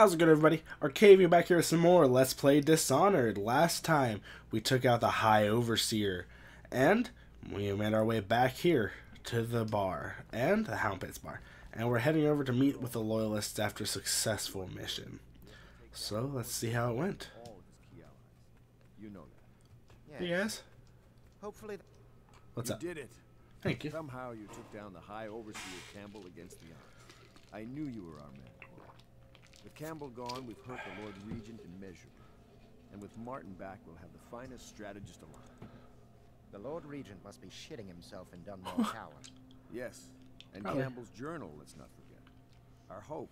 How's it going, everybody? Arcavia back here with some more Let's Play Dishonored. Last time, we took out the High Overseer, and we made our way back here to the bar, and the Hound Pits bar. And we're heading over to meet with the Loyalists after a successful mission. So, let's see how it went. all of his. You know that. Hey guys, Hopefully, what's you up? did it. Thank you. Somehow you took down the High Overseer Campbell against the odds. I knew you were our man. Cora. With Campbell gone, we've hurt the Lord Regent immeasurably. And with Martin back, we'll have the finest strategist alive. the Lord Regent must be shitting himself in Dunwall Tower. Yes, and Probably. Campbell's journal, let's not forget. Our hope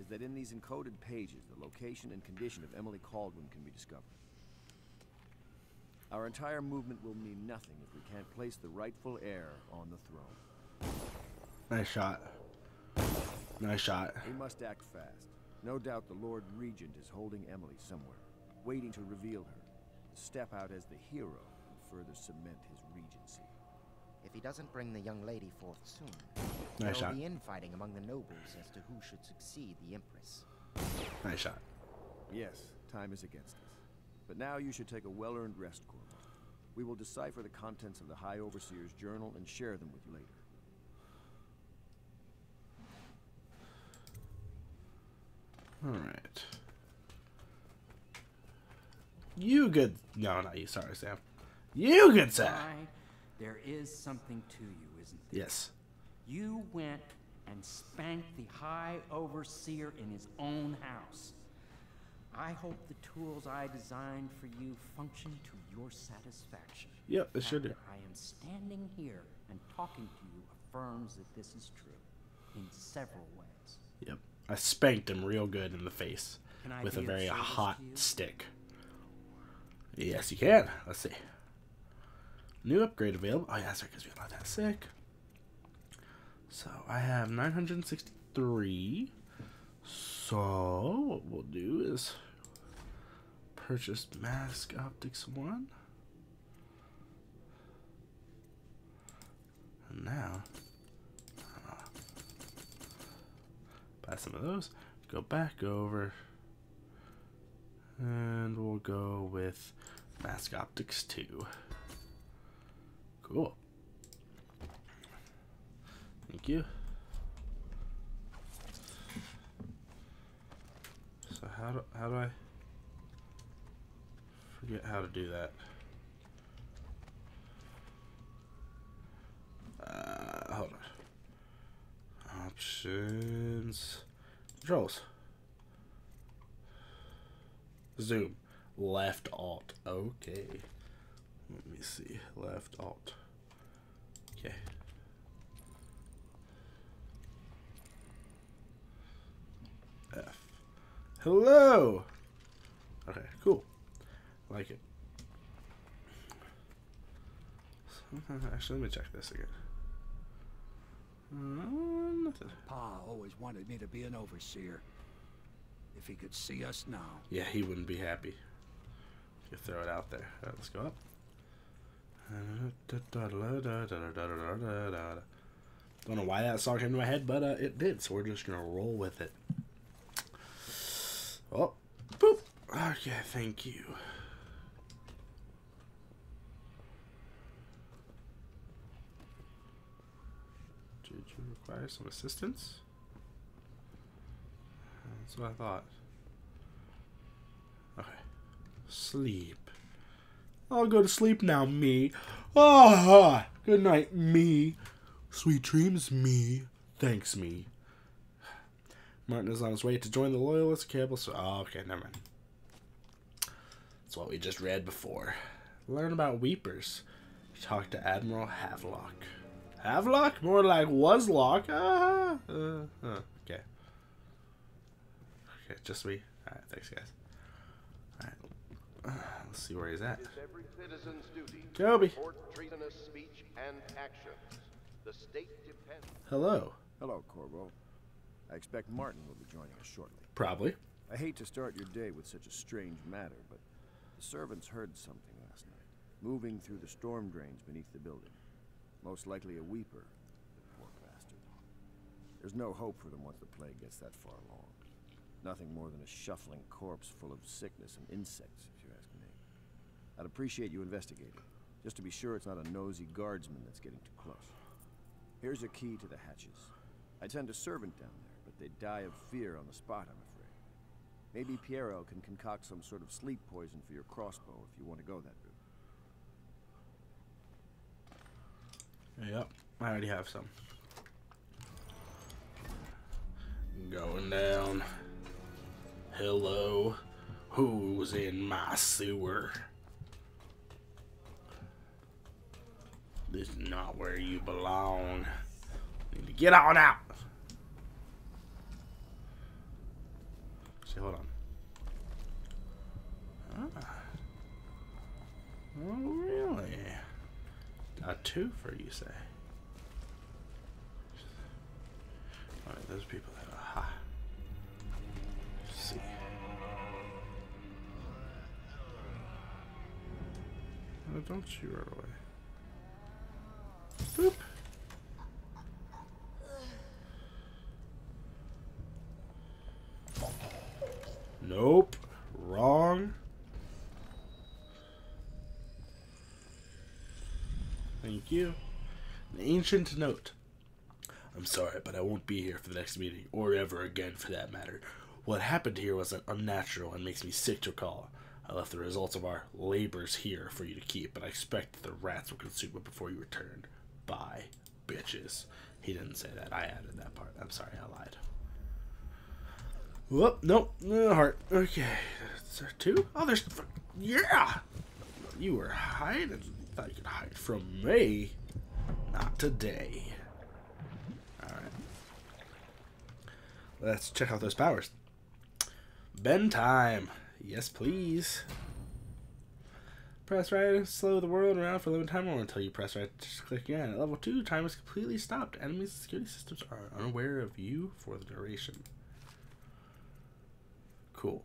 is that in these encoded pages, the location and condition of Emily Kaldwin can be discovered. Our entire movement will mean nothing if we can't place the rightful heir on the throne. Nice shot. Nice shot. We must act fast. No doubt the Lord Regent is holding Emily somewhere, waiting to reveal her, to step out as the hero and further cement his regency. If he doesn't bring the young lady forth soon, Nice there'll be infighting among the nobles as to who should succeed the Empress. Nice shot. Yes, time is against us. But now you should take a well-earned rest, Corvo. We will decipher the contents of the High Overseer's journal and share them with you later. Alright. You good. No, not you. Sorry, Sam. You good, Sam. There is something to you, isn't there? Yes. You went and spanked the High Overseer in his own house. I hope the tools I designed for you function to your satisfaction. Yep, it should do. I am standing here and talking to you affirms that this is true in several ways. Yep. I spanked him real good in the face with a very hot stick. Yes, you can. Let's see. New upgrade available. Oh, yeah, that's right, because we got that sick. So I have 963. So what we'll do is purchase Mask Optics 1. And now buy some of those, go back over, and we'll go with Mask Optics 2. Cool. Thank you. So how do how do I forget how to do that? Uh, hold on. Options. Controls. Zoom. Left alt. Okay. Let me see. Left alt. Okay. F. Hello! Okay, cool. Like it. Actually, let me check this again. Uh. Pa always wanted me to be an overseer. If he could see us now. Yeah, he wouldn't be happy. If you throw it out there. Alright, let's go up. Don't know why that song came to my head, but uh, it did, so we're just gonna roll with it. Oh, boop. Okay, thank you. Did you require some assistance? That's what I thought. Okay. Sleep. I'll go to sleep now, me. Ah, good night, me. Sweet dreams, me. Thanks, me. Martin is on his way to join the Loyalist Campbell. So, oh, okay, never mind. That's what we just read before. Learn about Weepers. Talk to Admiral Havelock. Havelock? More like Waslock. Ah, uh, uh, okay. Okay, just me. Alright, thanks, guys. Alright. Uh, let's see where he's at. It's every citizen's duty to Kobe. report treasonous speech and actions. The state depends. Hello. Hello, Corvo. I expect Martin will be joining us shortly. Probably. I hate to start your day with such a strange matter, but the servants heard something last night, moving through the storm drains beneath the building. Most likely a weeper, poor bastard. There's no hope for them once the plague gets that far along. Nothing more than a shuffling corpse full of sickness and insects, if you ask me. I'd appreciate you investigating, just to be sure it's not a nosy guardsman that's getting too close. Here's a key to the hatches. I'd send a servant down there, but they'd die of fear on the spot, I'm afraid. Maybe Piero can concoct some sort of sleep poison for your crossbow if you want to go that route. Yep, I already have some. Going down. Hello, who's in my sewer? This is not where you belong. Need to get on out. See, hold on. Ah. Oh, really? Got two for you, say? Alright, those people that are high. see. Oh, don't you run away. Boop. Nope. Wrong. Thank you. An ancient note. I'm sorry, but I won't be here for the next meeting, or ever again for that matter. What happened here was unnatural and makes me sick to recall. I left the results of our labors here for you to keep, but I expect the rats will consume it before you return. Bye, bitches. He didn't say that. I added that part. I'm sorry, I lied. Whoop, nope, no heart. Okay, is there two? Oh, there's. Yeah! You were hiding. Thought you could hide from me. Not today. Alright. Let's check out those powers. Bend time. Yes, please. Press right to slow the world around for a limited time or until you press right Just click again. At level 2, time is completely stopped. Enemies and security systems are unaware of you for the duration. Cool.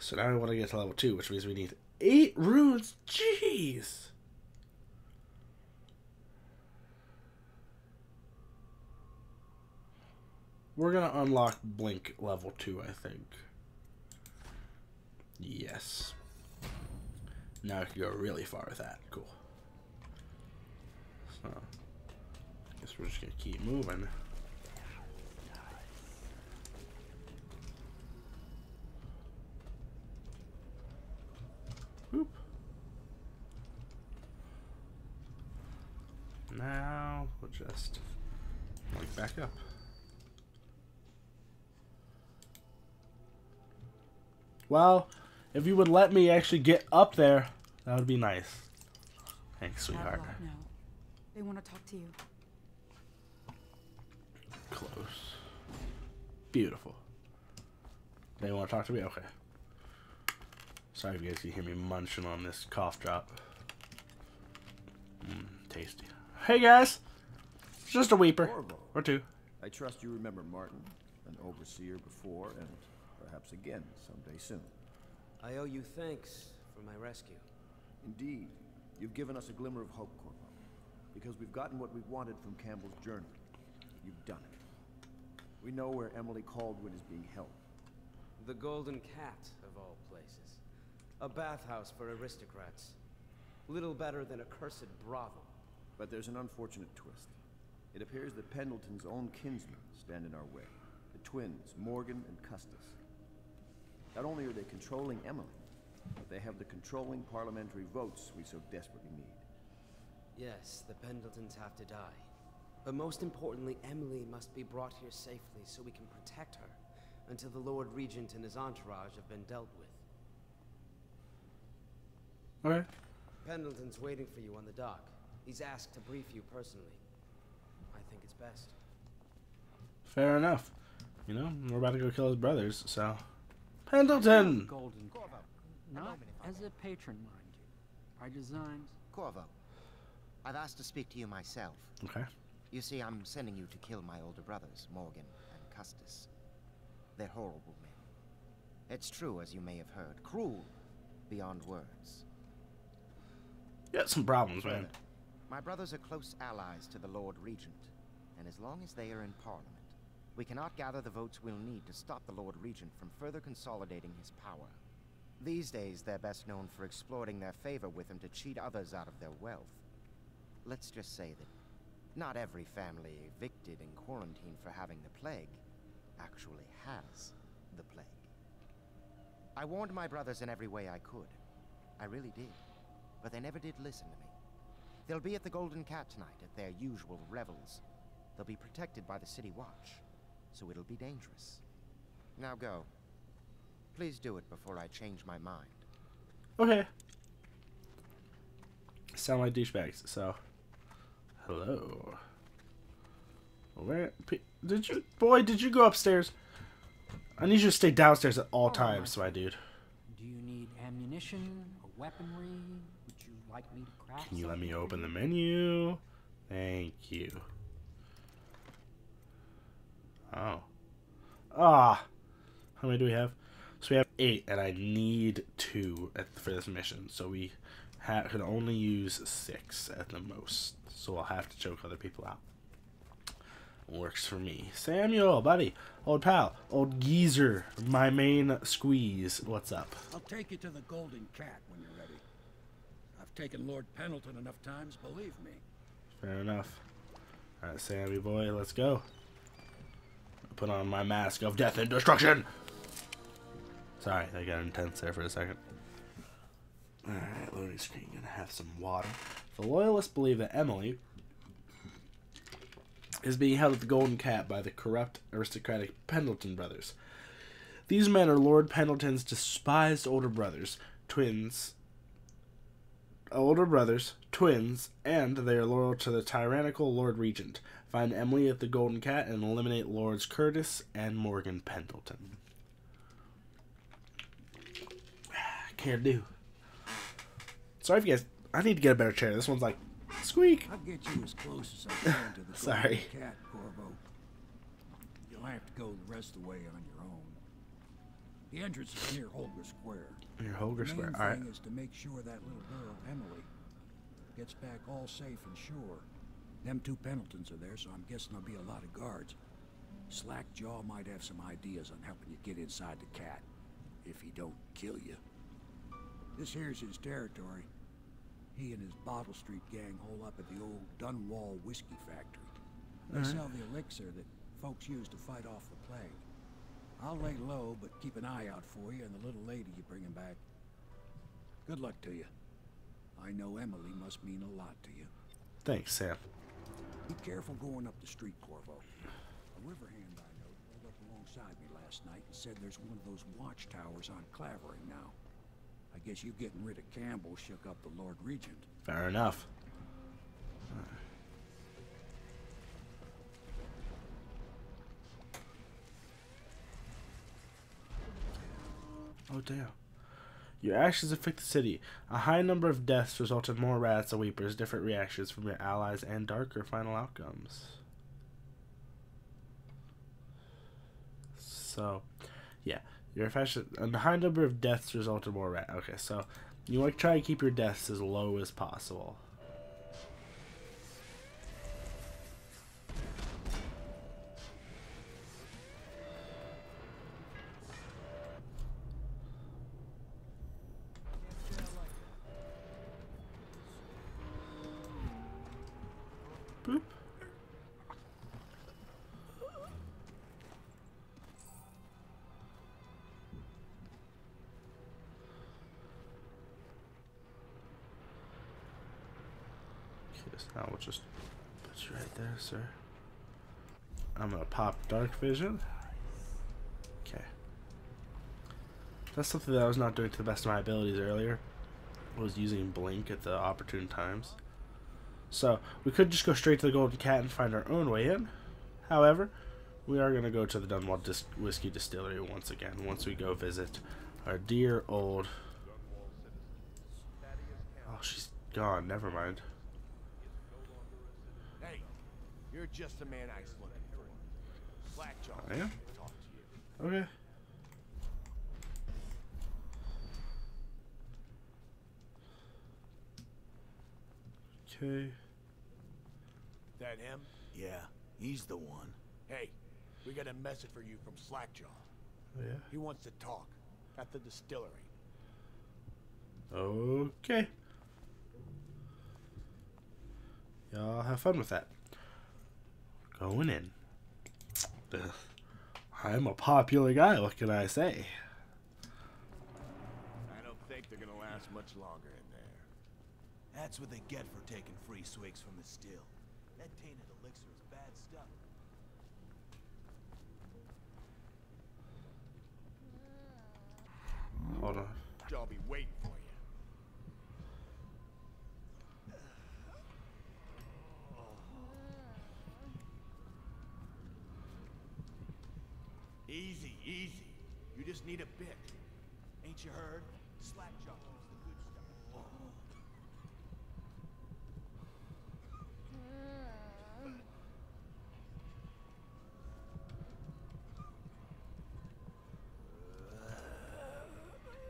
So now we want to get to level 2, which means we need 8 runes. Jeez! We're going to unlock Blink level 2, I think. Yes. Now I can go really far with that. Cool. So, I guess we're just going to keep moving. Boop. Now we'll just like back up. Well, if you would let me actually get up there, that would be nice. Thanks, sweetheart. No. They want to talk to you. Close. Beautiful. They want to talk to me? Okay. Sorry if you guys can hear me munching on this cough drop. Mmm, tasty. Hey guys! It's just a weeper. Corvo. Or two. I trust you remember Martin, an overseer before, and perhaps again someday soon. I owe you thanks for my rescue. Indeed, you've given us a glimmer of hope, Corvo. Because we've gotten what we've wanted from Campbell's journal. You've done it. We know where Emily Kaldwin is being held. The Golden Cat, of all places. A bathhouse for aristocrats. Little better than a cursed brothel. But there's an unfortunate twist. It appears that Pendleton's own kinsmen stand in our way. The twins, Morgan and Custis. Not only are they controlling Emily, but they have the controlling parliamentary votes we so desperately need. Yes, the Pendletons have to die. But most importantly, Emily must be brought here safely so we can protect her until the Lord Regent and his entourage have been dealt with. Okay. Pendleton's waiting for you on the dock. He's asked to brief you personally. I think it's best. Fair enough. You know, we're about to go kill his brothers, so. Pendleton! Golden Corvo, Not I as may. a patron, mind you. Our designs. Corvo, I've asked to speak to you myself. Okay. You see, I'm sending you to kill my older brothers, Morgan and Custis. They're horrible men. It's true, as you may have heard, cruel beyond words. You got some problems, man. My brothers are close allies to the Lord Regent, and as long as they are in Parliament, We cannot gather the votes we'll need to stop the Lord Regent from further consolidating his power. These days, they're best known for exploiting their favor with him to cheat others out of their wealth. Let's just say that not every family evicted and quarantined for having the plague actually has the plague. I warned my brothers in every way I could. I really did. But they never did listen to me. They'll be at the Golden Cat tonight at their usual revels. They'll be protected by the City Watch, so it'll be dangerous. Now go. Please do it before I change my mind. Okay. Sound like douchebags. So, hello. Where did you, boy? Did you go upstairs? I need you to stay downstairs at all oh, times, my dude. Do you need ammunition or weaponry? Would you like me to craft Can you let me open the menu? Thank you. Oh. Ah. How many do we have? So we have eight, and I need two at, for this mission. So we ha- can only use six at the most. So I'll have to choke other people out. Works for me. Samuel, buddy. Old pal. Old geezer. My main squeeze. What's up? I'll take you to the Golden Cat when you're ready. I've taken Lord Pendleton enough times, believe me. Fair enough. Alright, Sammy boy, let's go. Put on my mask of death and destruction! Sorry, I got intense there for a second. Alright, loading screen. Gonna have some water. The loyalists believe that Emily is being held at the Golden Cat by the corrupt, aristocratic Pendleton brothers. These men are Lord Pendleton's despised older brothers, twins, older brothers, twins, and they are loyal to the tyrannical Lord Regent. Find Emily at the Golden Cat and eliminate Lords Custis and Morgan Pendleton. Ah, can't do. Sorry if you guys. I need to get a better chair. This one's like squeak. I'll get you as close as I can to the Sorry. Cat, Corvo. You'll have to go the rest of the way on your own. The entrance is near Holger Square. Your Holger the Square. All right. thing is to make sure that little girl, Emily, gets back all safe and sure. Them two Pendletons are there, so I'm guessing there'll be a lot of guards. Slackjaw might have some ideas on helping you get inside the cat, if he don't kill you. This here's his territory. He and his Bottle Street gang hole up at the old Dunwall Whiskey Factory. They sell the elixir that folks use to fight off the plague. I'll lay low, but keep an eye out for you and the little lady you bring him back. Good luck to you. I know Emily must mean a lot to you. Thanks, Sam. Be careful going up the street, Corvo. A river hand I know pulled up alongside me last night and said there's one of those watchtowers on Clavering now. I guess you getting rid of Campbell shook up the Lord Regent. Fair enough. Oh damn. Your actions affect the city. A high number of deaths result in more rats and weepers, different reactions from your allies, and darker final outcomes. So, yeah. Your affection, a high number of deaths result in more rat. Okay, so you want to try and keep your deaths as low as possible. Vision. Okay. That's something that I was not doing to the best of my abilities earlier. I Was using blink at the opportune times. So we could just go straight to the Golden Cat and find our own way in. However, we are gonna go to the Dunwall Dis- Whiskey Distillery once again. Once we go visit our dear old. Oh, she's gone. Never mind. Hey, you're just a man I looking. I am? Talk to you. Okay. Okay. That him? Yeah, he's the one. Hey, We got a message for you from Slackjaw. Oh, yeah. He wants to talk at the distillery. Okay. Y'all have fun with that. Going in. Ugh. I'm a popular guy, what can I say? I don't think they're gonna last much longer in there. That's what they get for taking free swigs from the still. That tainted elixir is bad stuff. Hold on. I'll be waiting for you. Easy, easy. You just need a bit. Ain't you heard? Keeps the good stuff.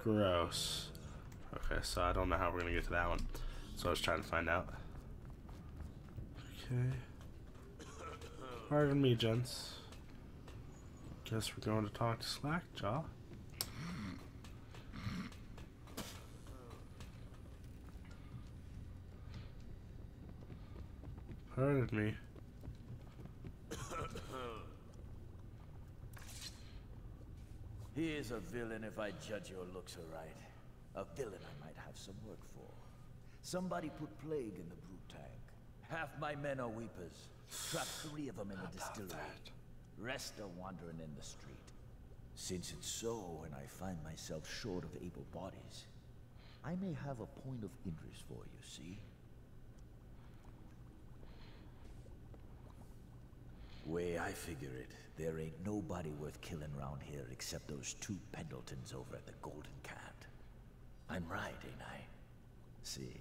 Gross. Okay, so I don't know how we're gonna get to that one. So I was trying to find out. Okay. Pardon me, gents. Guess we're going to talk to Slackjaw. Pardon me. He is a villain if I judge your looks aright. A villain I might have some work for. Somebody put plague in the brute tank. Half my men are weepers. Trapped three of them in the distillery. Rest are wandering in the street. Since it's so, and I find myself short of able bodies, I may have a point of interest for you, see? Way I figure it, there ain't nobody worth killing round here except those two Pendletons over at the Golden Cat. I'm right, ain't I? See,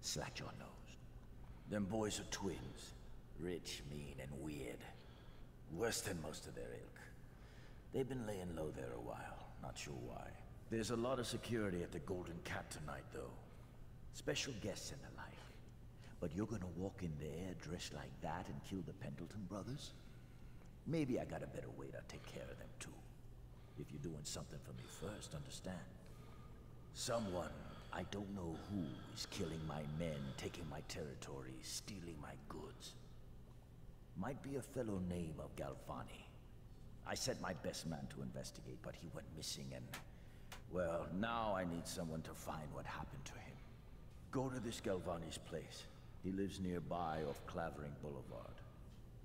slack your nose. Them boys are twins. Rich, mean, and weird. Worse than most of their ilk. They've been laying low there a while, not sure why. There's a lot of security at the Golden Cat tonight, though. Special guests and the. But you're gonna walk in there dressed like that and kill the Pendleton brothers? Maybe I got a better way to take care of them, too. If you're doing something for me first, understand? Someone, I don't know who, is killing my men, taking my territory, stealing my goods. Might be a fellow named of Galvani. I sent my best man to investigate, but he went missing and... Well, now I need someone to find what happened to him. Go to this Galvani's place. He lives nearby off Clavering Boulevard.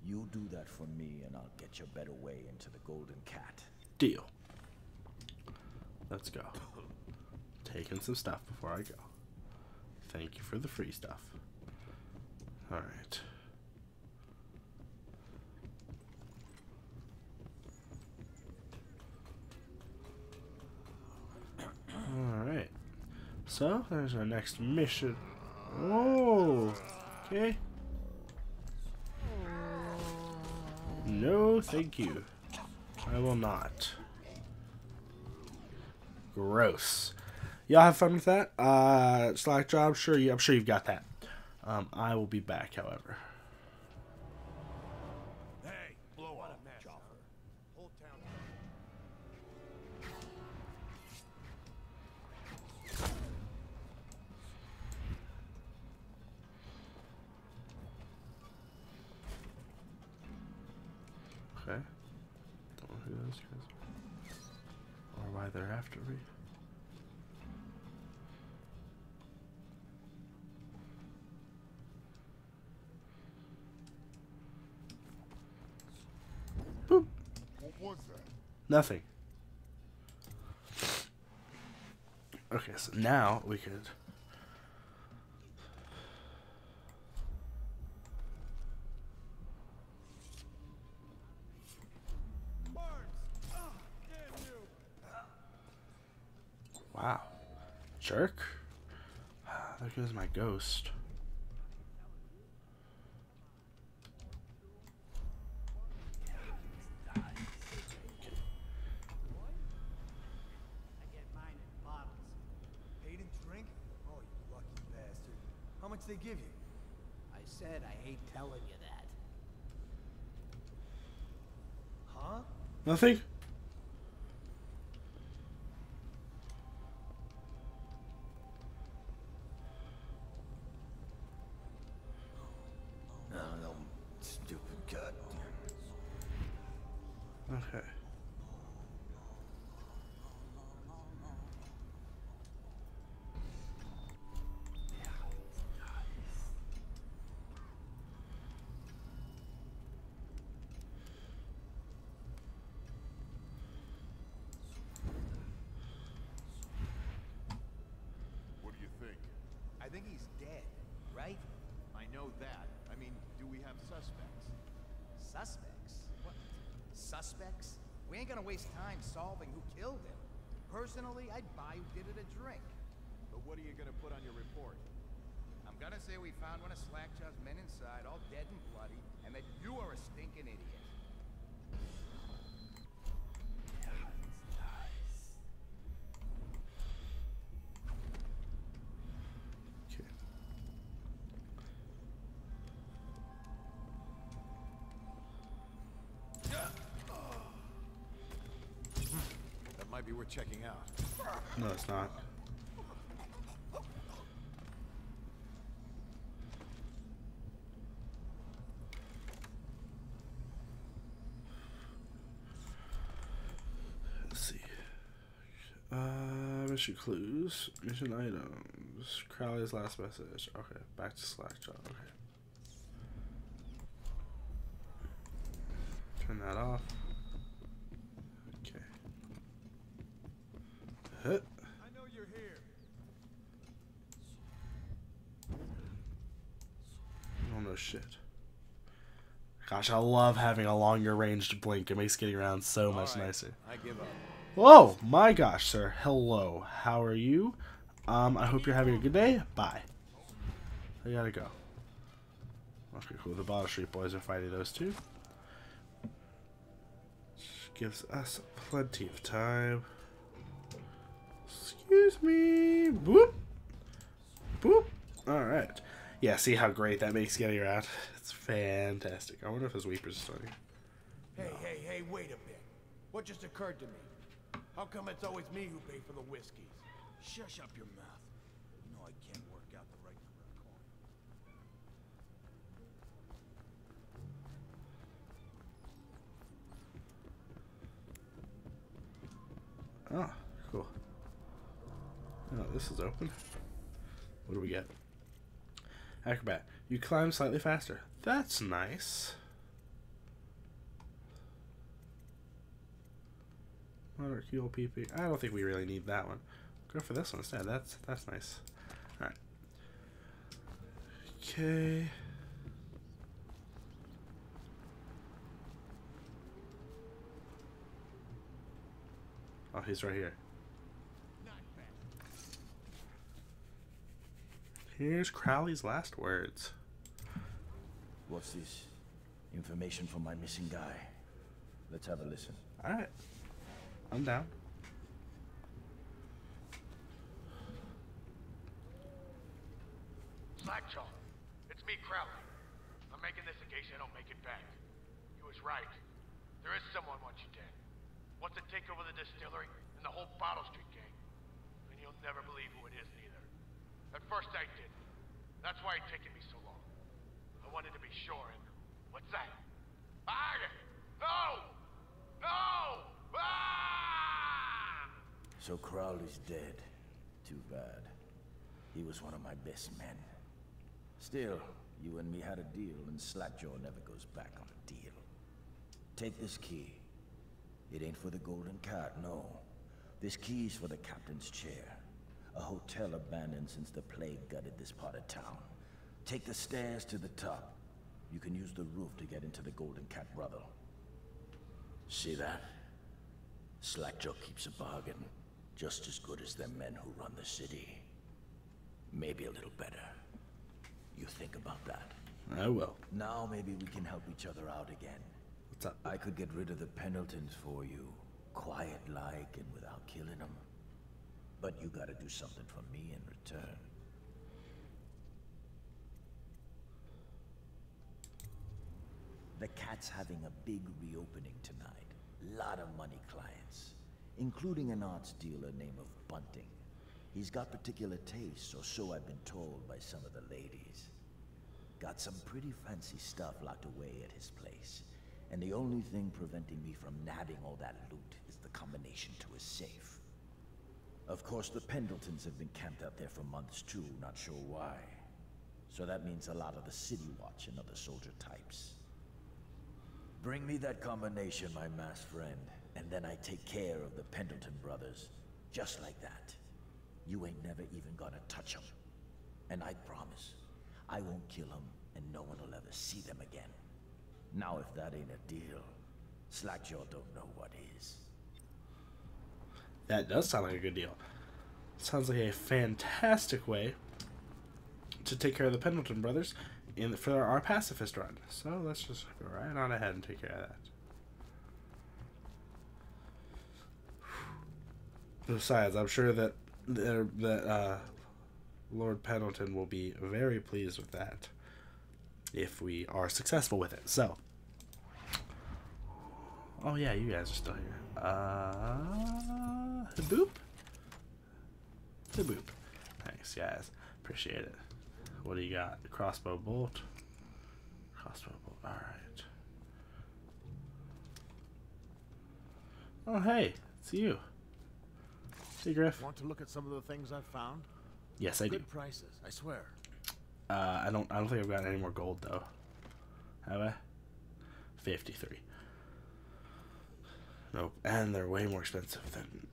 You do that for me and I'll get your better way into the Golden Cat. Deal. Let's go. Taking some stuff before I go. Thank you for the free stuff. Alright. Alright. So, there's our next mission. Oh! Okay. No, thank you. I will not. Gross. Y'all have fun with that? Uh, Slackjaw? Sure, you, I'm sure you've got that. Um, I will be back, however. Nothing. Okay, so now we could. Wow. Jerk. Ah, there goes my ghost. Paid in drink? Oh, you lucky bastard. How much they give you? I said I hate telling you that. Nothing? No, know that. I mean, do we have suspects? Suspects? What? Suspects? We ain't gonna waste time solving who killed him. Personally, I'd buy who did it a drink. But what are you gonna put on your report? I'm gonna say we found one of Slackjaw's men inside, all dead and bloody, and that you are a stinking idiot. Might be worth checking out. No, it's not. Let's see. Uh, mission clues, mission items, Crowley's last message. Okay, back to Slackjaw. Okay. Turn that off. Okay. Huh. I know you're here. Oh no shit. Gosh, I love having a longer ranged blink. It makes getting around so much All right, nicer. I give up. Oh my gosh, sir. Hello. How are you? Um, I hope you're having a good day. Bye. I gotta go. Okay, cool. The Bottle Street Boys are fighting those two. Which gives us plenty of time. Excuse me. Boop. Boop. Alright. Yeah, see how great that makes getting around? It's fantastic. I wonder if his Weeper's starting. Hey, hey, hey, wait a bit. What just occurred to me? How come it's always me who pay for the whiskeys? Shush up your mouth. You know I can't work out the right number of coin. Oh, cool. Oh, this is open. What do we get? Acrobat. You climb slightly faster. That's nice. Moderate QLPP. I don't think we really need that one. Go for this one instead. That's that's nice. Alright. Okay. Oh, he's right here. Here's Crowley's last words. What's this? Information from my missing guy. Let's have a listen. Alright. I'm down. Slackjaw, it's me, Crowley. I'm making this in case I don't make it back. He was right. There is someone wants you dead. Wants to take over the distillery and the whole Bottle Street gang. And you'll never believe who it is, neither. At first I didn't. That's why it's taken me so long. I wanted to be sure, and what's that? Ah! No! No! Ah! So Crowley's dead. Too bad. He was one of my best men. Still, you and me had a deal, and Slackjaw never goes back on a deal. Take this key. It ain't for the Golden Cat, no. This key's for the captain's chair. A hotel abandoned since the plague gutted this part of town. Take the stairs to the top. You can use the roof to get into the Golden Cat Brother. See that? Slackjaw keeps a bargain. Just as good as the men who run the city. Maybe a little better. You think about that. I will. Now maybe we can help each other out again. What's up? I could get rid of the Pendletons for you. Quiet-like and without killing them. But you gotta do something for me in return. The Cat's having a big reopening tonight. Lot of money clients, including an arts dealer named of Bunting. He's got particular tastes, or so I've been told by some of the ladies. Got some pretty fancy stuff locked away at his place. And the only thing preventing me from nabbing all that loot is the combination to his safe. Of course, the Pendletons have been camped out there for months too, not sure why. So that means a lot of the City Watch and other soldier types. Bring me that combination, my mass friend, and then I take care of the Pendleton brothers. Just like that. You ain't never even gonna touch them. And I promise, I won't kill them, and no one will ever see them again. Now if that ain't a deal, Slackjaw don't know what is. That does sound like a good deal. Sounds like a fantastic way to take care of the Pendleton brothers in the, for our pacifist run. So let's just go right on ahead and take care of that. Besides, I'm sure that that uh, Lord Pendleton will be very pleased with that if we are successful with it. So, oh yeah, you guys are still here. Uh, boop, boop. Thanks, guys. Appreciate it. What do you got? The Crossbow bolt. Crossbow bolt. All right. Oh hey, it's you. Hey Griff. Want to look at some of the things I've found? Yes, I do. Good prices, I swear. Uh, I don't. I don't think I've got any more gold though. Have I? Fifty-three. Nope. And they're way more expensive than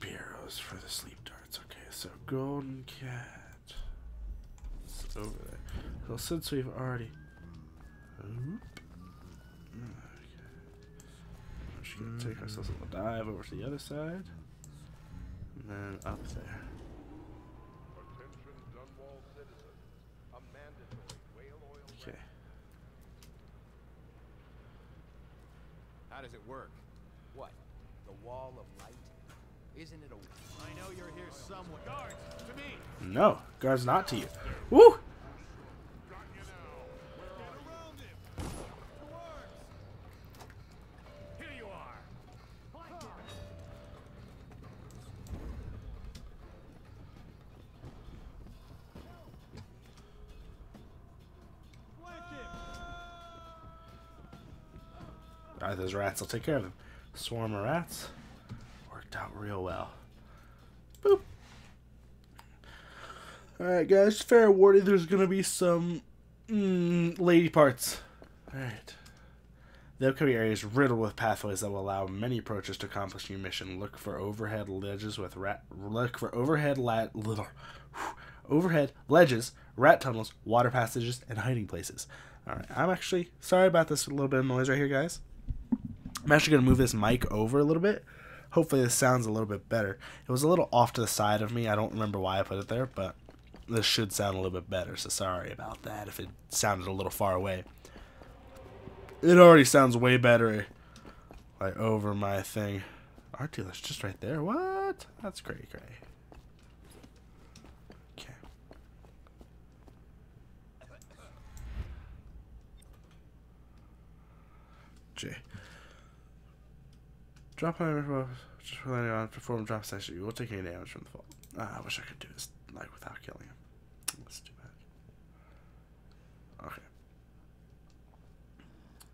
bureaus for the sleep darts. Okay, so golden cat. It's over there. Well, since we've already. Oop. Okay. We're just gonna take ourselves a little dive over to the other side. And then up there. Okay. How does it work? What? The wall of light? Isn't it a... I know you're here somewhere. Guards, to me! No, guards not to you. Woo! Here you are! Alright, those rats, I'll take care of them. Swarm of rats. Worked out real well. Boop. Alright, guys, fair warning, there's gonna be some mm, lady parts. Alright. The upcoming area is riddled with pathways that will allow many approaches to accomplish your mission. Look for overhead ledges with rat. Look for overhead la- little, overhead ledges, rat tunnels, water passages, and hiding places. All right, I'm actually sorry about this little bit of noise right here, guys. I'm actually gonna move this mic over a little bit. Hopefully, this sounds a little bit better. It was a little off to the side of me. I don't remember why I put it there, but this should sound a little bit better. So sorry about that if it sounded a little far away. It already sounds way better, like over my thing. Art dealer's just right there. What? That's great, great. Okay. J. Drop on just letting on perform drop section. You will take any damage from the fall. Ah, I wish I could do this like without killing him. That's too bad. Okay.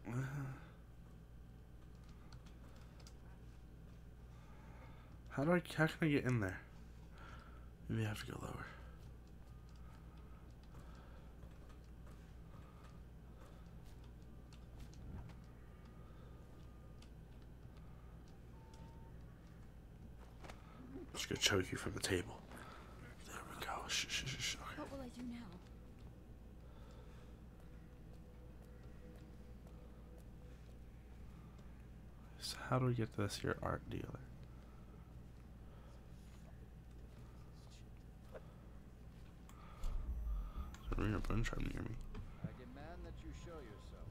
How do I? How can I get in there? Maybe I have to go lower. Just gonna choke you from the table. There we go. Shh, shh, shh, shh. Okay. What will I do now? So how do we get this here art dealer? Is there a bunch right near me? I demand that you show yourself.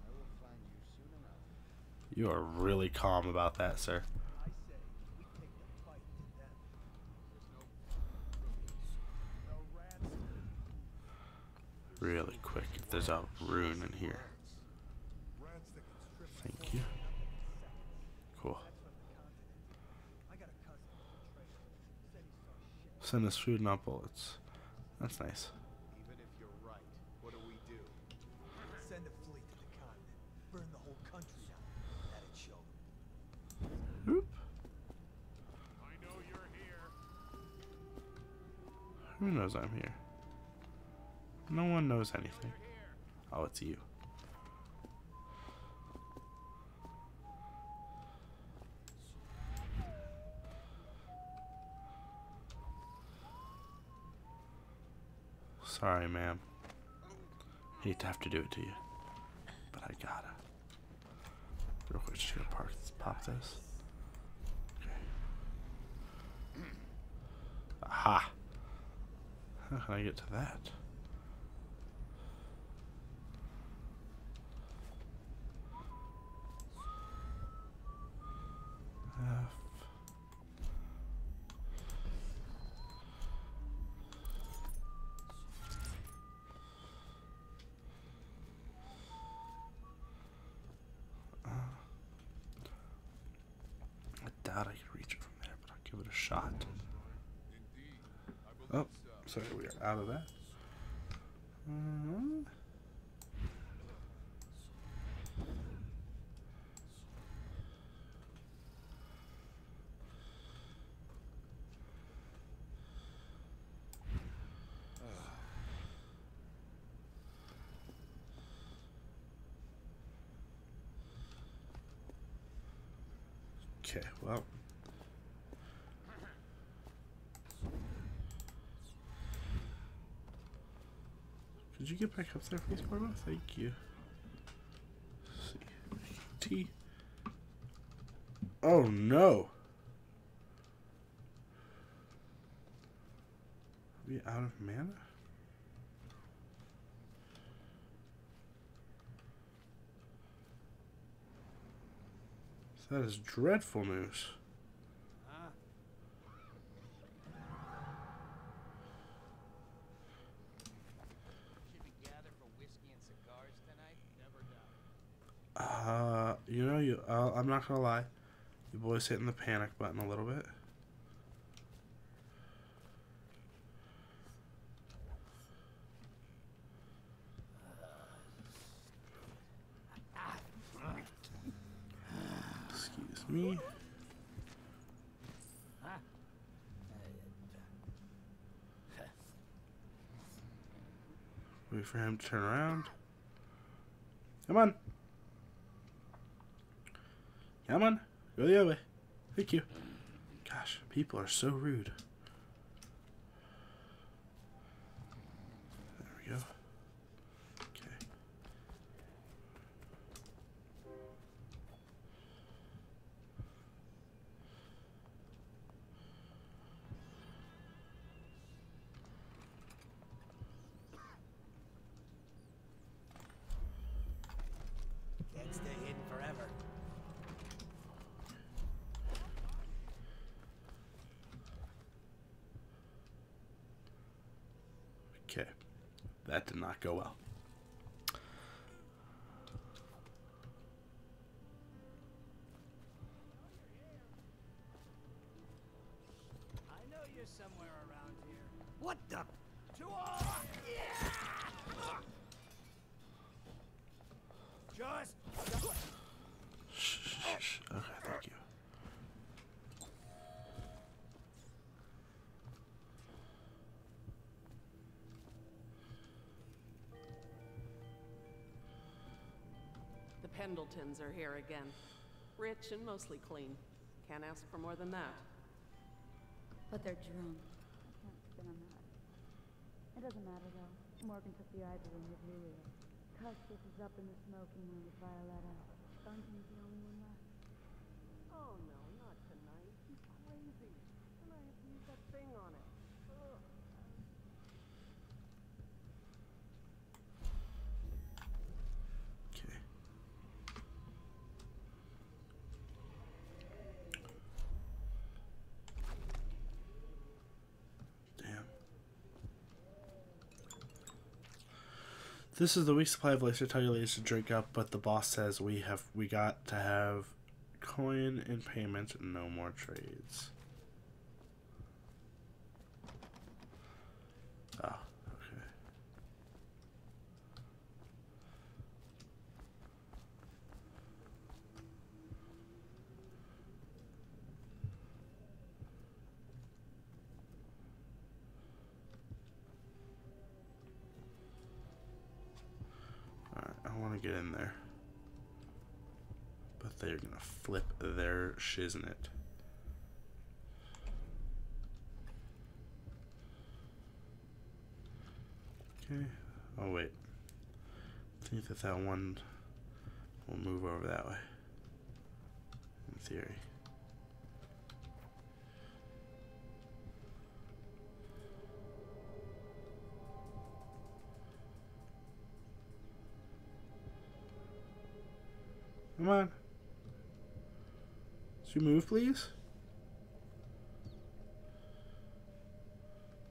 I will find you soon enough. You are really calm about that, sir. Really quick, there's a rune in here. Thank you. Cool. Send us food, not bullets. That's nice. Oop. Who knows I'm here? No one knows anything. Oh, it's you. Sorry, ma'am. Hate to have to do it to you, but I gotta. Real quick, just gonna park, pop this. Aha! How can I get to that? F. Uh, I doubt I could reach it from there, but I'll give it a shot. Oh, sorry, we are out of that. Uh, Okay, well. You get back up there, please, Marlo? Thank you. Let's see. T. Oh no. Are we out of mana? That is dreadful news. Uh, you know, you. Uh, I'm not gonna lie, you boys hitting the panic button a little bit. Excuse me. Wait for him to turn around. Come on. Come on. Go the other way. Thank you. Gosh, people are so rude. Go well. Pendletons are here again. Rich and mostly clean. Can't ask for more than that. But they're drunk. Can't spin 'em that. It doesn't matter though. Morgan took the ivory and with Julia. Custis is up in the smoking room with Violetta. Duncan's the only one left. Oh no, not tonight. He's crazy. And I have to use that thing on it. This is the week supply of laser. Tell your ladies to drink up, but the boss says we have we got to have coin in payment. No more trades. Their it? Okay. Oh, wait. I think that that one will move over that way. In theory. Come on. Should you move, please?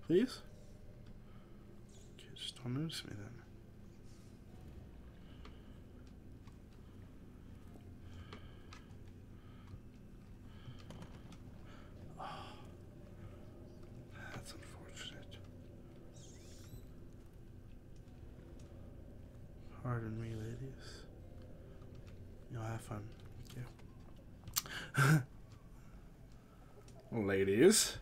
Please? Okay, just don't notice me then. Oh, that's unfortunate. Pardon me, ladies. You'll have fun. Thank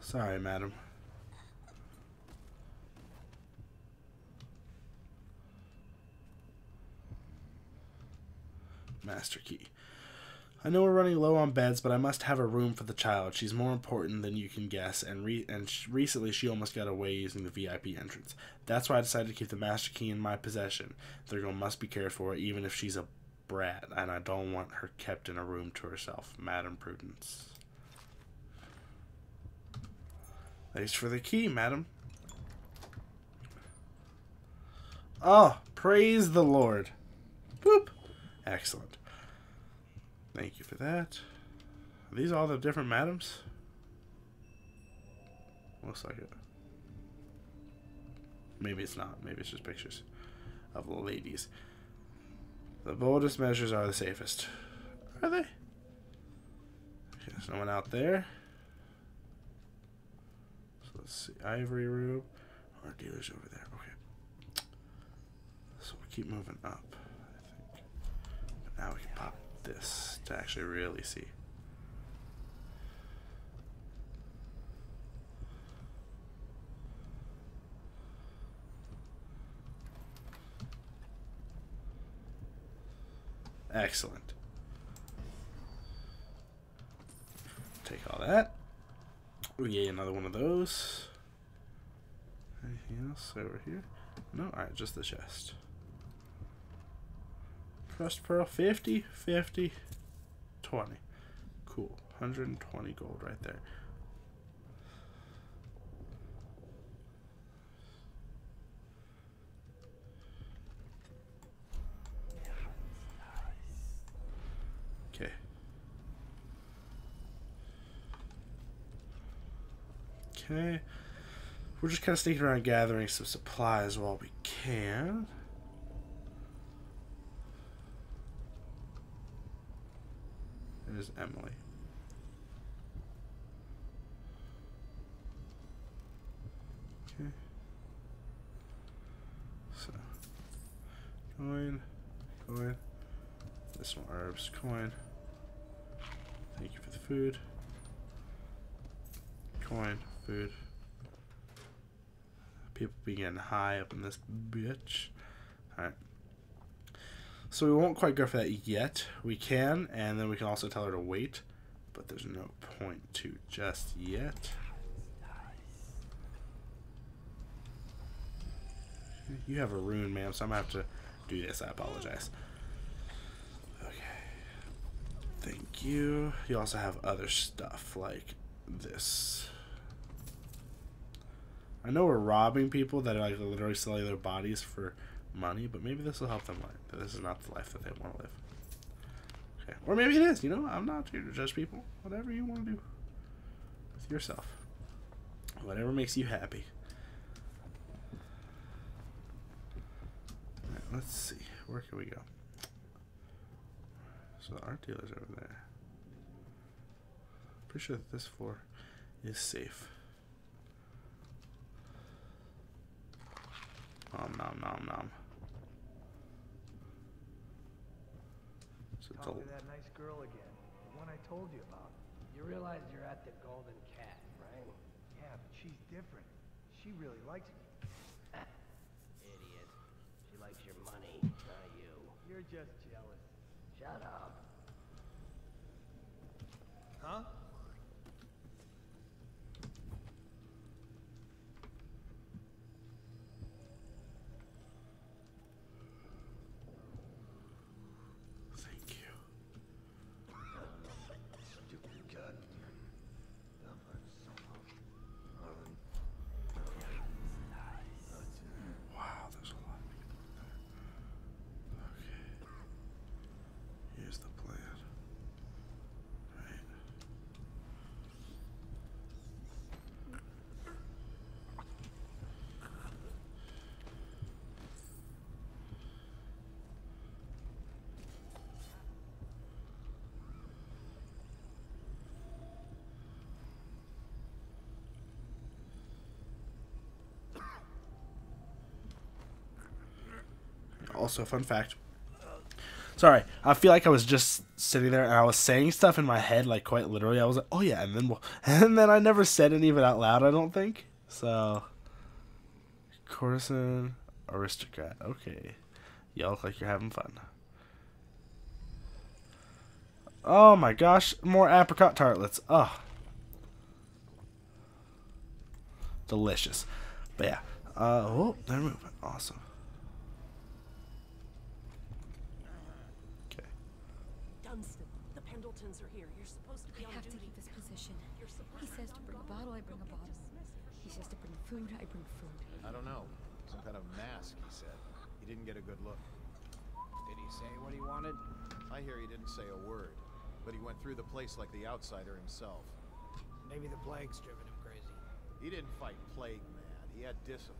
Sorry, madam. Master key. I know we're running low on beds, but I must have a room for the child. She's more important than you can guess, and re- and sh- recently she almost got away using the VIP entrance. That's why I decided to keep the master key in my possession. The girl must be cared for, even if she's a brat, and I don't want her kept in a room to herself. Madam Prudence. Thanks for the key, madam. Oh, praise the Lord. Boop. Excellent. Thank you for that. Are these all the different madams? Looks like it. Maybe it's not. Maybe it's just pictures of ladies. The boldest measures are the safest. Are they? There's no one out there. So let's see. Ivory room. Our dealer's over there. Okay. So we'll keep moving up, I think. But now we can pop this to actually really see. Excellent. Take all that. Oh yeah, another one of those. Anything else over here? No? Alright, just the chest. Crust pearl 50, 50, 20. Cool. 120 gold right there. Okay. Okay. We're just kind of sneaking around gathering some supplies while we can. There's Emily. Okay. So, coin, coin. This one, herbs, coin. Thank you for the food. Coin, food. People be getting high up in this bitch. Alright. So we won't quite go for that yet. We can, and then we can also tell her to wait, but there's no point to just yet. You have a rune, ma'am, so I'm gonna have to do this. I apologize. Okay. Thank you. You also have other stuff like this. I know we're robbing people that are like literally selling their bodies for money, but maybe this will help them learn that this is not the life that they want to live. Okay. Or maybe it is, you know? I'm not here to judge people. Whatever you want to do with yourself. Whatever makes you happy. Alright, let's see. Where can we go? So the art dealer's over there. Pretty sure that this floor is safe. Nom nom nom nom. So Talk to that nice girl again. The one I told you about. You realize you're at the Golden Cat, right? Yeah, but she's different. She really likes me. Idiot. She likes your money, not you. You're just jealous. Shut up. Huh? Thank you. Wow, there's a lot of people in there. Okay. Here's the plan. Right. Also, fun fact. Sorry, I feel like I was just sitting there and I was saying stuff in my head, like quite literally. I was like, "Oh yeah," and then and then I never said any of it out loud. I don't think so. Courtesan, aristocrat. Okay, y'all look like you're having fun. Oh my gosh, more apricot tartlets. Oh, delicious. But yeah, uh, oh, they're moving. Awesome. Dunstan, the Pendletons are here. You're supposed to be I on have to duty. keep this position. You're supposed He says to bring a bottle, I bring a bottle. He says to bring food, I bring food. I don't know. Some kind of mask, he said. He didn't get a good look. Did he say what he wanted? I hear he didn't say a word, but he went through the place like the outsider himself. Maybe the plague's driven him crazy. He didn't fight plague man. He had discipline.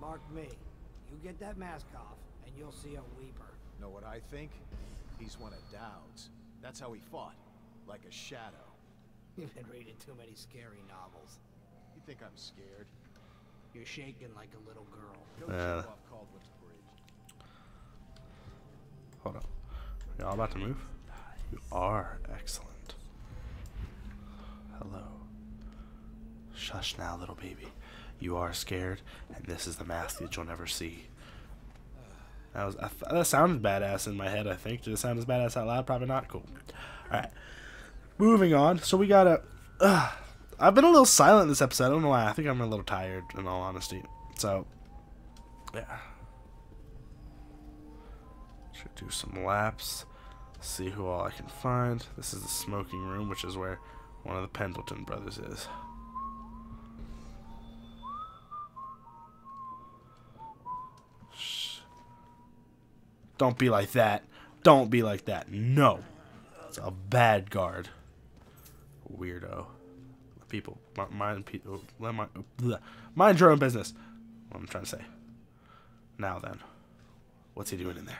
Mark me. You get that mask off, and you'll see a weeper. Know what I think? He's one of Daud's. That's how he fought. Like a shadow. You've been reading too many scary novels. You think I'm scared? You're shaking like a little girl. Go Uh. show off Kaldwin's bridge. Hold on. Are y'all about to move? You are excellent. Hello. Shush now, little baby. You are scared, and this is the mask that you'll never see. That was I th- that sounded badass in my head. I think. Did it sound as badass out loud? Probably not. Cool. All right. Moving on. So we gotta. Uh, I've been a little silent this episode. I don't know why. I think I'm a little tired, in all honesty. So, yeah. Should do some laps. See who all I can find. This is the smoking room, which is where one of the Pendleton brothers is. Shh. Don't be like that. Don't be like that. No. It's a bad guard. Weirdo. People, mi- mind people, mind your own business. What I'm trying to say. Now then, what's he doing in there?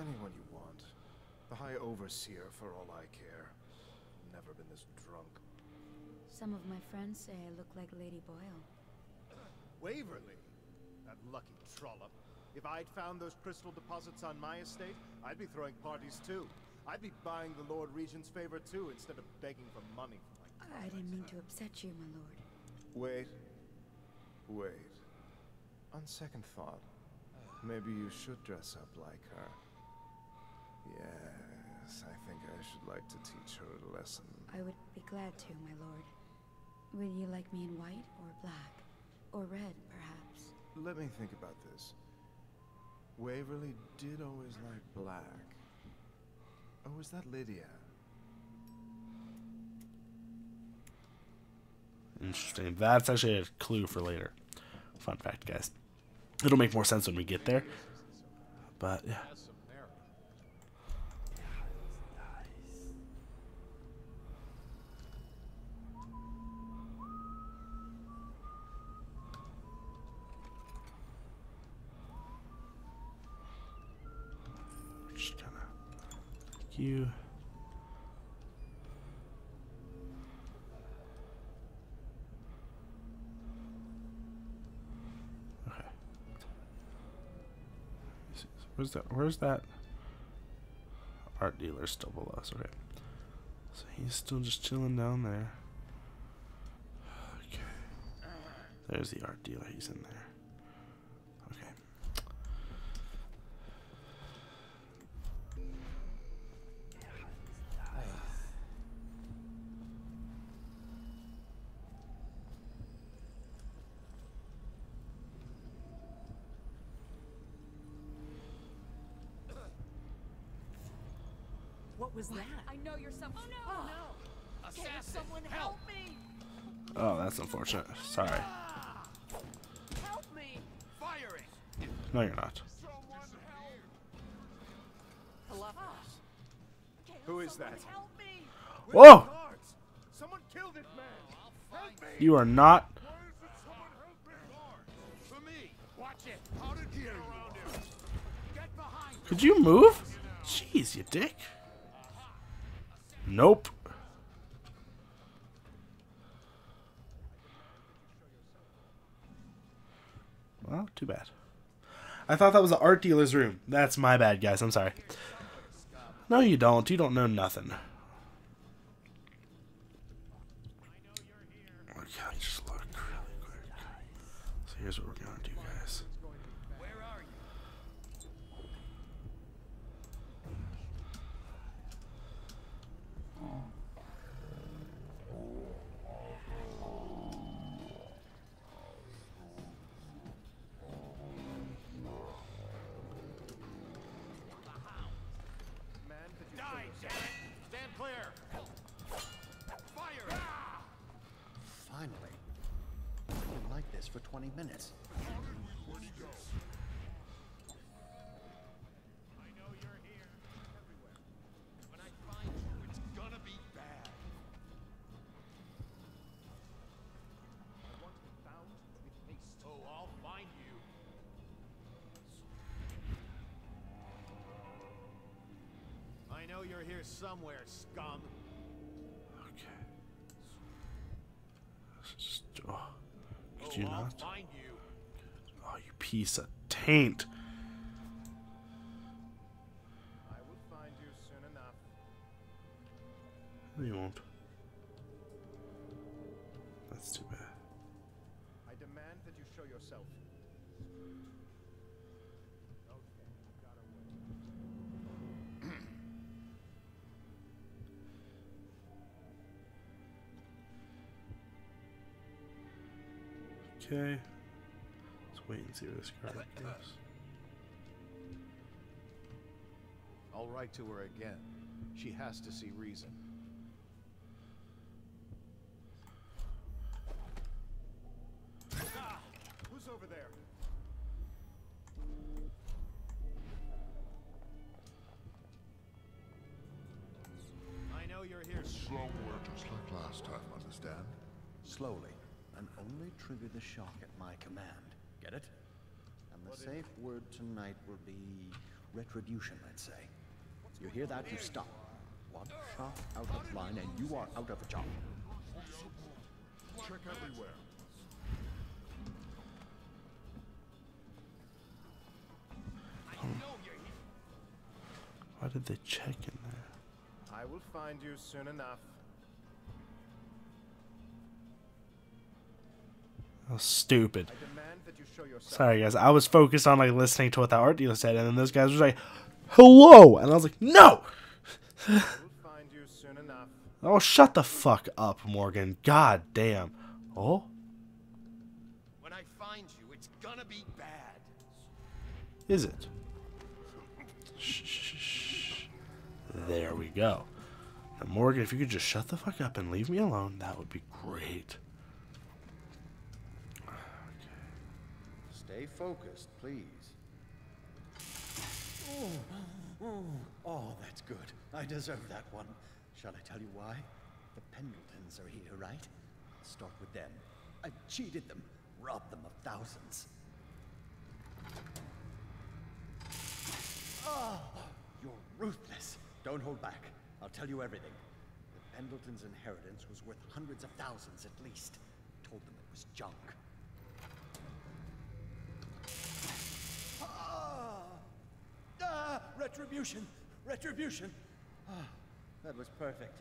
Anyone you want. The High Overseer, for all I care. Never been this drunk. Some of my friends say I look like Lady Boyle. Waverly? That lucky trollop. If I'd found those crystal deposits on my estate, I'd be throwing parties too. I'd be buying the Lord Regent's favor too, instead of begging for money from my I didn't mean to upset you, my lord. Wait. Wait. On second thought, maybe you should dress up like her. Yes, I think I should like to teach her a lesson. I would be glad to, my lord. Would you like me in white or black? Or red, perhaps? Let me think about this. Waverly did always like black. Oh, is that Lydia? Interesting. That's actually a clue for later. Fun fact, guys. It'll make more sense when we get there. But yeah. You. Okay. Where's that? Where's that? Art dealer still below us. Okay. So he's still just chilling down there. Okay. There's the art dealer. He's in there. Unfortunate. Sorry. Help me! Firing! No, you're not. Who is that? Whoa! Someone kill this man! You are not. For me! Watch it! How did he get around here? Get behind! Could you move? Jeez, you dick. Nope. Well, too bad. I thought that was the art dealer's room. That's my bad, guys. I'm sorry. No, you don't. You don't know nothing. Okay, just look really quick. So here's what we're gonna do, guys. Where are you? Die, damn it! Stand clear! Fire! Finally. I've been like this for 20 minutes. I know you're here. somewhere, When piece of taint. I will find you soon enough. No, you won't. That's too bad. I demand that you show yourself. Okay, this card goes. I'll write to her again. She has to see reason. Ah! Who's over there? I know you're here. Somewhere just like last time, understand? Slowly, and only trigger the shock at my command. Get it? And the safe word tonight will be retribution, let's say. You hear that? You stop. One shot out of line, and you are out of a job. Check everywhere. Why did they check in there? I will find you soon enough. Stupid. I demand that you show yourself. Sorry, guys. I was focused on like listening to what the art dealer said, and then those guys were like, "Hello," and I was like, "No." We'll find you soon enough. oh, shut the fuck up, Morgan. God damn. Oh, When I find you, it's gonna be bad. is it? Shh, shh, shh. There we go. Now, Morgan, if you could just shut the fuck up and leave me alone, that would be great. Stay focused, please. Oh, oh, oh, that's good. I deserve that one. Shall I tell you why? The Pendletons are here, right? Start with them. I cheated them, robbed them of thousands. Oh, you're ruthless. Don't hold back. I'll tell you everything. The Pendleton's inheritance was worth hundreds of thousands at least. Told them it was junk. Ah! Retribution! Retribution! Ah, that was perfect.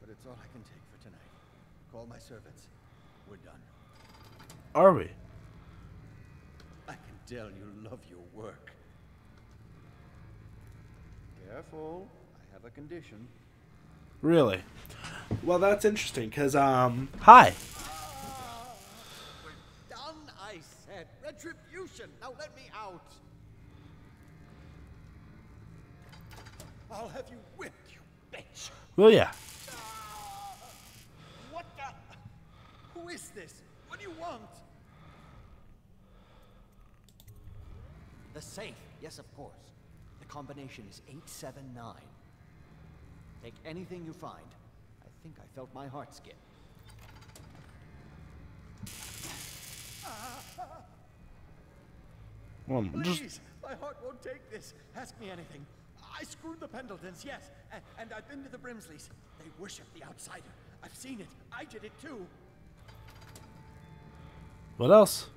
But it's all I can take for tonight. Call my servants. We're done. Are we? I can tell you love your work. Careful. I have a condition. Really? Well, that's interesting because um, hi. We're Done, I said. Retribution! Now let me out! I'll have you whipped, you bitch! Well, yeah. Ah, what the? Who is this? What do you want? The safe. Yes, of course. The combination is 879. Take anything you find. I think I felt my heart skip. Well, Please, just my heart won't take this. Ask me anything. I screwed the Pendletons, yes, and, I've been to the Brimsleys. They worship the outsider. I've seen it. I did it too. what else?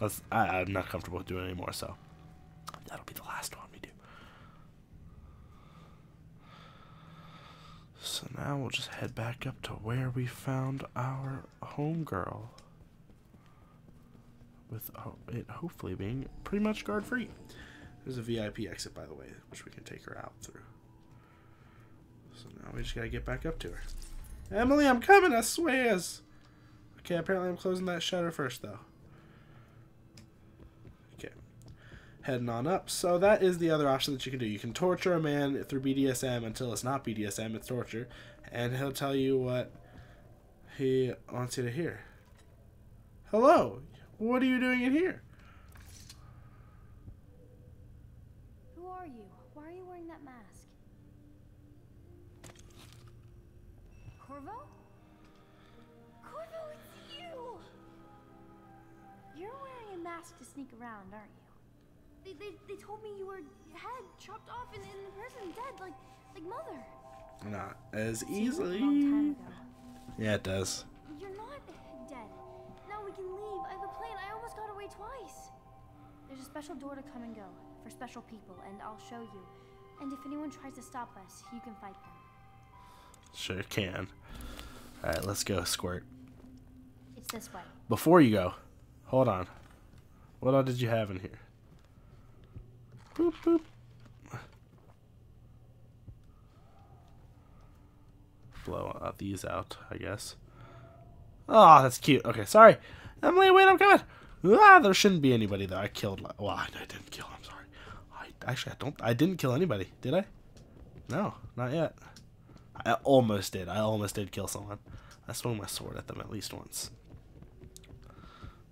Let's, I, I'm not comfortable doing anymore, so that'll be the last one we do. So now we'll just head back up to where we found our homegirl. With it hopefully being pretty much guard free. There's a VIP exit, by the way, which we can take her out through. So now we just gotta get back up to her. Emily, I'm coming, I swears. Okay, apparently I'm closing that shutter first, though. Okay. Heading on up. So that is the other option that you can do. You can torture a man through BDSM until it's not BDSM, it's torture. And he'll tell you what he wants you to hear. Hello, what are you doing in here? Wearing a mask to sneak around, aren't you? They, they, they told me you were head chopped off and in the prison, dead, like like mother. Not as Seems a easily. long time ago. Yeah, it does. You're not dead. Now we can leave. I have a plan. I almost got away twice. There's a special door to come and go for special people, and I'll show you. And if anyone tries to stop us, you can fight them. Sure can. Alright, let's go, Squirt. It's this way. Before you go, hold on. What all did you have in here? Boop, boop. Blow uh, these out, I guess. Oh, that's cute. Okay, sorry. Emily, wait, I'm coming. Ah, there shouldn't be anybody though. I killed. Well, I, I didn't kill. I'm sorry. I actually I don't. I didn't kill anybody. Did I? No, not yet. I almost did. I almost did kill someone. I swung my sword at them at least once.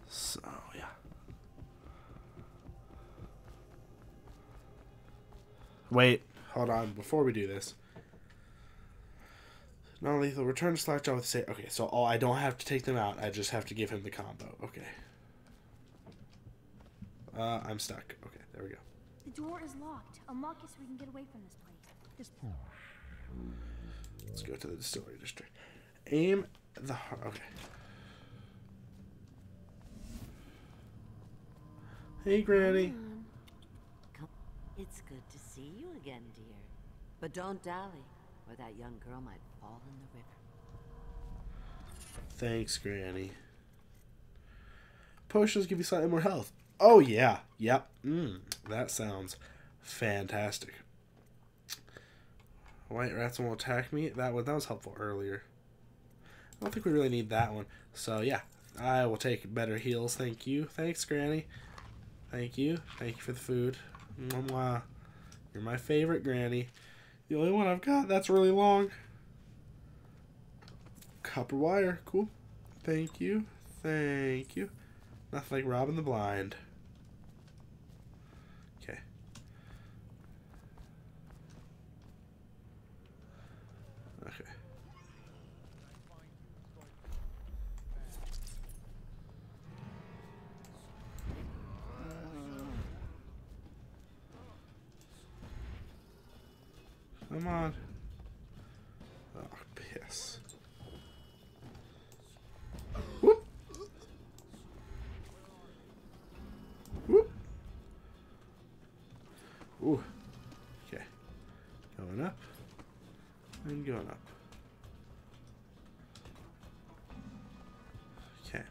So Wait, hold on. Before we do this, non-lethal return to Slackjaw with say. Okay, so oh, I don't have to take them out. I just have to give him the combo. Okay. Uh, I'm stuck. Okay, there we go. The door is locked. Unlock it so we can get away from this place. This Let's go to the distillery district. Aim the har- okay. Hey, Granny. It's good to see you again, dear. But don't dally, or that young girl might fall in the river. Thanks, Granny. Potions give you slightly more health. Oh yeah, yep. Mm, that sounds fantastic. White rats won't attack me. That was that was helpful earlier. I don't think we really need that one. So yeah, I will take better heals. Thank you. Thanks, Granny. Thank you. Thank you for the food. Mwah. You're my favorite, Granny. The only one I've got that's really long. Copper wire. Cool. Thank you. Thank you. Nothing like robbing the blind. Okay. Okay. Come on. Oh, ah, piss. Whoop. Whoop. Ooh. Okay. Going up. And going up. Okay.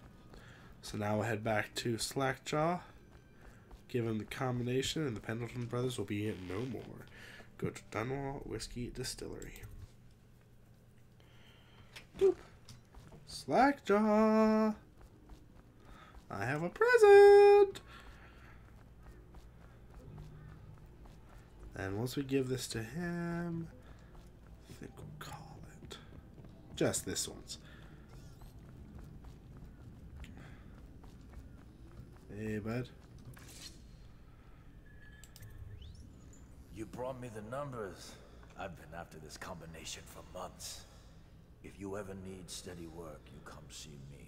So now we'll head back to Slackjaw. Give him the combination, and the Pendleton brothers will be in no more. Go to Dunwall Whiskey Distillery. Boop. Slackjaw. I have a present. And once we give this to him, I think we'll call it just this once. Hey, bud. You brought me the numbers. I've been after this combination for months. If you ever need steady work, you come see me.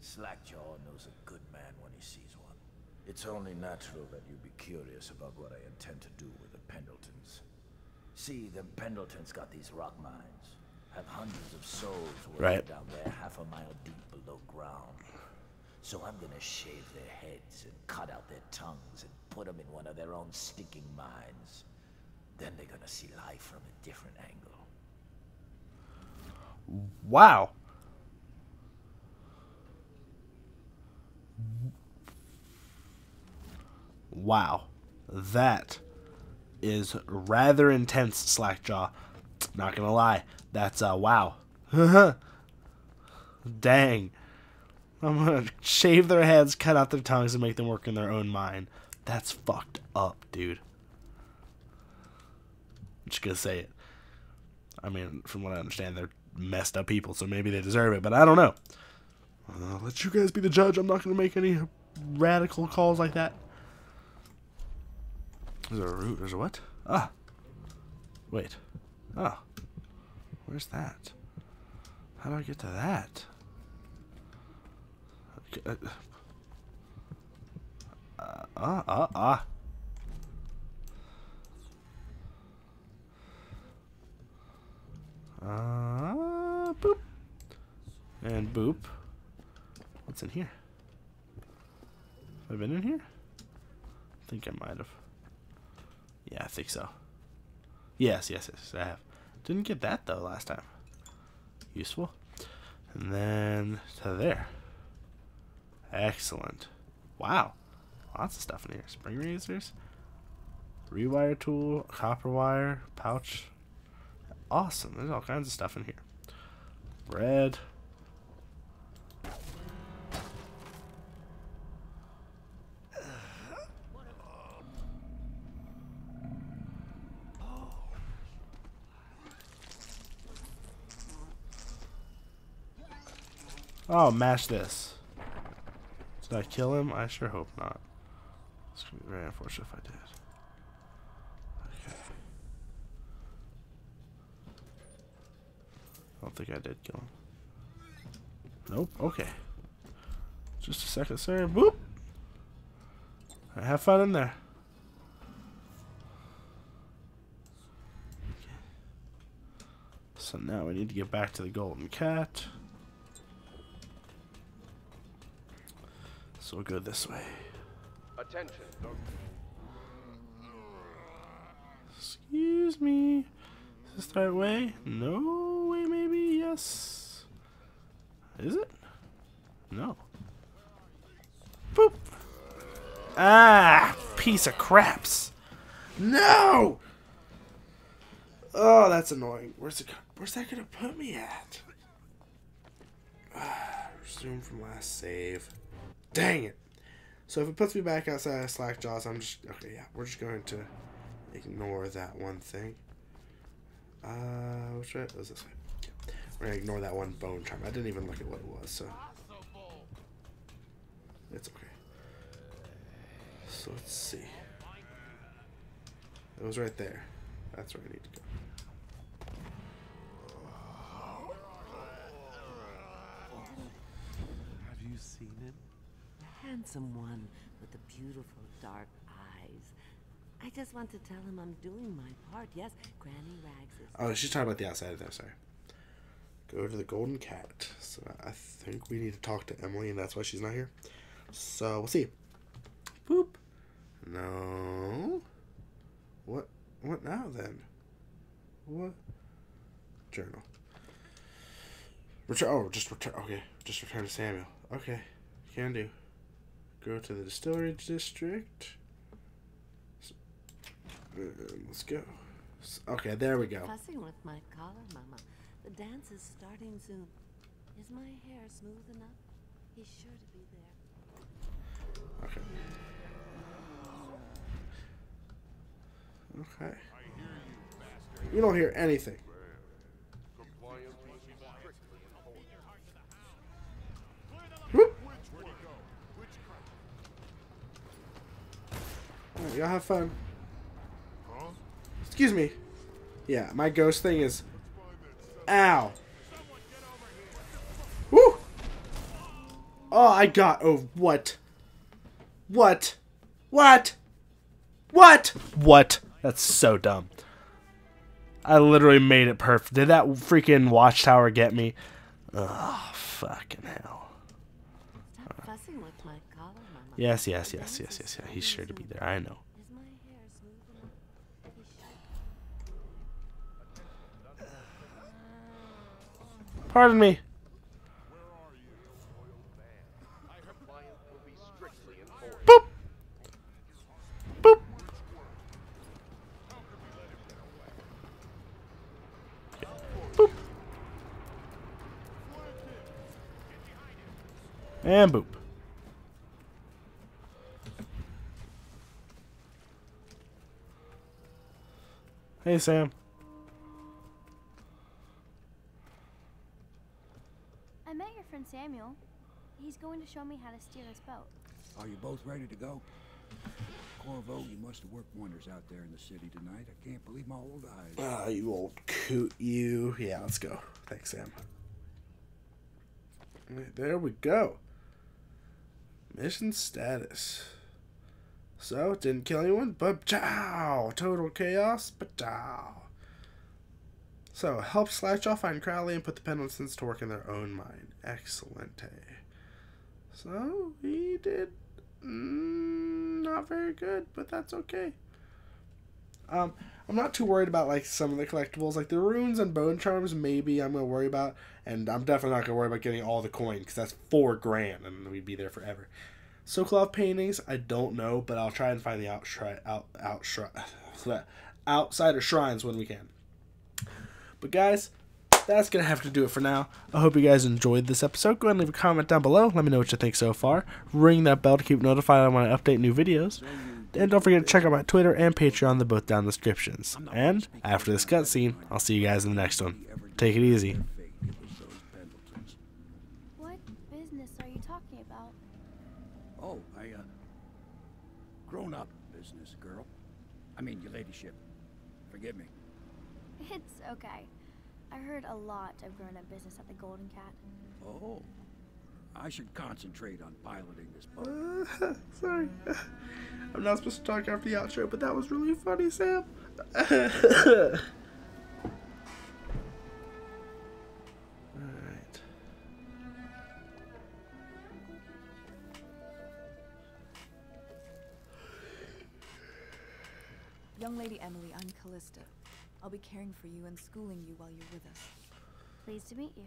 Slackjaw knows a good man when he sees one. It's only natural that you be curious about what I intend to do with the Pendletons. See, the Pendletons got these rock mines. Have hundreds of souls working Right. down there half a mile deep below ground. So I'm gonna shave their heads and cut out their tongues and put them in one of their own stinking mines. Then they're gonna see life from a different angle. Wow. Wow. That is rather intense, Slackjaw. Not gonna lie. That's uh wow. Dang. I'm gonna shave their heads, cut out their tongues, and make them work in their own mind. That's fucked up, dude. I'm just gonna say it. I mean, from what I understand, they're messed up people, so maybe they deserve it, but I don't know. I'll let you guys be the judge. I'm not gonna make any radical calls like that. There's a root. There's a what? Ah. Wait. Oh. Where's that? How do I get to that? Okay, uh, uh, ah, ah, ah. Uh, boop. And boop. What's in here? Have I been in here? I think I might have. Yeah, I think so. Yes, yes, yes, I have. Didn't get that though last time. Useful. And then to there. Excellent. Wow. Lots of stuff in here. Spring razors. Rewire tool, copper wire, pouch. Awesome. There's all kinds of stuff in here. Bread. Oh, mash this. Did I kill him? I sure hope not. It's gonna be very unfortunate if I did. I don't think I did kill him. Nope. Okay. Just a second, sir. Boop. Alright, have fun in there. Okay. So now we need to get back to the golden cat. So we'll go this way. Attention, Doctor. Excuse me. Is this the right way? No Yes. Is it? No. Boop. Ah, piece of craps. No. Oh, that's annoying. Where's it? Where's that gonna put me at? Ah, resume from last save. Dang it. So if it puts me back outside of Slackjaws, I'm just okay. Yeah, we're just going to ignore that one thing. Uh, which way? Was this way. Yeah. We're gonna ignore that one bone charm. I didn't even look at what it was. So It's okay. So let's see. It was right there. That's where I need to go. Have you seen him? The handsome one with the beautiful dark eyes. I just want to tell him I'm doing my part. Yes, Granny Rags is. Oh, she's talking about the outside of there. Sorry. Go to the Golden Cat. So I think we need to talk to Emily, and that's why she's not here. So we'll see. Boop. No. What? What now then? What? Journal. Return. Oh, just return. Okay, just return to Samuel. Okay, can do. Go to the distillery district. Uh, Let's go. Okay, there we go. Fussing with my collar, Mama. The dance is starting soon. Is my hair smooth enough? He's sure to be there. Okay. Okay. You don't hear anything. Whoop. Alright, y'all have fun. Excuse me. Yeah, my ghost thing is. Ow. Woo! Oh, I got. Oh, what? What? What? What? What? That's so dumb. I literally made it perfect. Did that freaking watchtower get me? Oh, fucking hell. Stop fussing with my collar, Mama. Yes, yes, yes, yes, yes, yeah. He's sure to be there. I know. Is my hair smooth enough? He's sure. Pardon me. Boop. Boop. Boop. And boop. Hey, Sam. I met your friend Samuel. He's going to show me how to steer his boat. Are you both ready to go? Corvo, you must have worked wonders out there in the city tonight. I can't believe my old eyes. Ah, you old coot, you. Yeah, let's go. Thanks, Sam. Alright, There we go. Mission status. So, didn't kill anyone, but chow! Total chaos, but chow. So, help Slackjaw find Crowley and put the Pendletons to work in their own mind. Excellent. So, he did mm, not very good, but that's okay. Um, I'm not too worried about like some of the collectibles, like the runes and bone charms. Maybe I'm gonna worry about, and I'm definitely not gonna worry about getting all the coin because that's four grand, and we'd be there forever. Sokolov paintings, I don't know, but I'll try and find the outshri- out out outsider shrines when we can. But guys, that's gonna have to do it for now. I hope you guys enjoyed this episode. Go ahead and leave a comment down below. Let me know what you think so far. Ring that bell to keep notified when I update new videos. And don't forget to check out my Twitter and Patreon, they're both down in the descriptions. And after this cutscene, I'll see you guys in the next one. Take it easy. What business are you talking about? Oh, I, uh, grown up business, girl. I mean, your ladyship. Forgive me. It's okay. I heard a lot of grown-up business at the Golden Cat. Oh. I should concentrate on piloting this boat. Uh, sorry. I'm not supposed to talk after the outro, but that was really funny, Sam. Alright. Young Lady Emily, I'm Callista. I'll be caring for you and schooling you while you're with us. Pleased to meet you.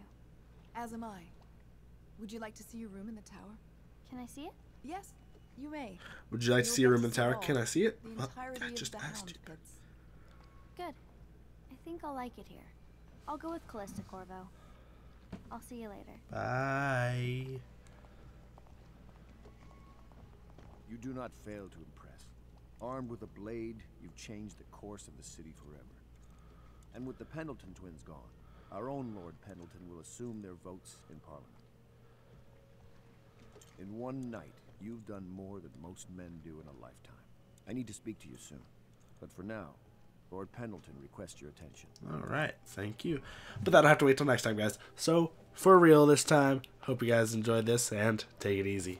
As am I. Would you like to see your room in the tower? Can I see it? Yes, you may. Would you like to You'll see your room in the tower? Can I see it? The Well, entirety I of just the asked you. Pits. Good. I think I'll like it here. I'll go with Callista Corvo. I'll see you later. Bye. You do not fail to impress. Armed with a blade, you've changed the course of the city forever. And with the Pendleton twins gone, our own Lord Pendleton will assume their votes in Parliament. In one night, You've done more than most men do in a lifetime. I need to speak to you soon. But for now, Lord Pendleton requests your attention. All right, thank you. But that'll have to wait till next time, guys. So, for real this time, hope you guys enjoyed this and take it easy.